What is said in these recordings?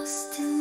lost in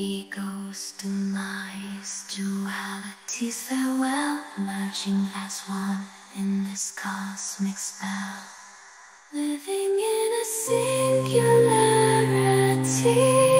Egos, demise, dualities farewell, merging as one in this cosmic spell. Living in a singularity.